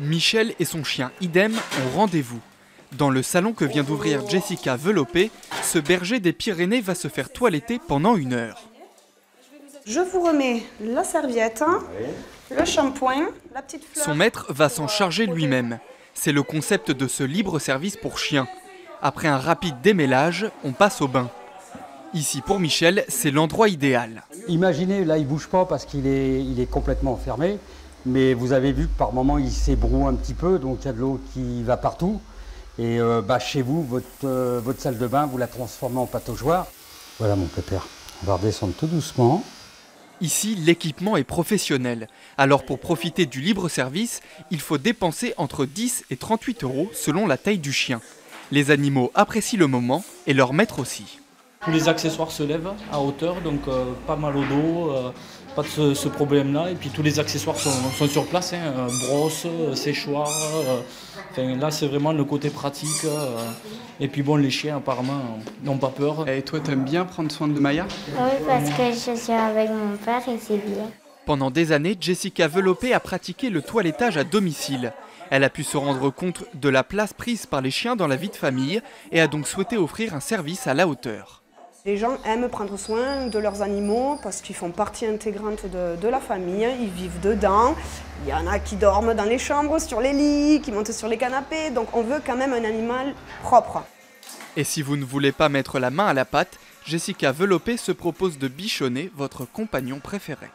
Michel et son chien Idem ont rendez-vous. Dans le salon que vient d'ouvrir Jessica Velopé, ce berger des Pyrénées va se faire toiletter pendant une heure. Je vous remets la serviette, le shampoing, la petite fleur. Son maître va s'en charger lui-même. C'est le concept de ce libre service pour chiens. Après un rapide démêlage, on passe au bain. Ici, pour Michel, c'est l'endroit idéal. Imaginez, là, il bouge pas parce qu'il est, il est complètement fermé. Mais vous avez vu que par moment, il s'ébroue un petit peu, donc il y a de l'eau qui va partout. Et euh, bah, chez vous, votre, euh, votre salle de bain, vous la transformez en pataugeoire. Voilà mon pépère. On va redescendre tout doucement. Ici, l'équipement est professionnel. Alors pour profiter du libre service, il faut dépenser entre 10 et 38 euros selon la taille du chien. Les animaux apprécient le moment et leur maître aussi. Tous les accessoires se lèvent à hauteur, donc euh, pas mal au dos, euh, pas de ce, ce problème-là. Et puis tous les accessoires sont, sont sur place, hein, euh, brosse, séchoir. euh, là, c'est vraiment le côté pratique. euh. et puis bon, les chiens apparemment n'ont pas peur. Et toi, t'aimes bien prendre soin de Maya? Oui, parce que je suis avec mon père et c'est bien. Pendant des années, Jessica Velopé a pratiqué le toilettage à domicile. Elle a pu se rendre compte de la place prise par les chiens dans la vie de famille et a donc souhaité offrir un service à la hauteur. Les gens aiment prendre soin de leurs animaux parce qu'ils font partie intégrante de, la famille, ils vivent dedans. Il y en a qui dorment dans les chambres, sur les lits, qui montent sur les canapés, donc on veut quand même un animal propre. Et si vous ne voulez pas mettre la main à la pâte, Jessica Velopé se propose de bichonner votre compagnon préféré.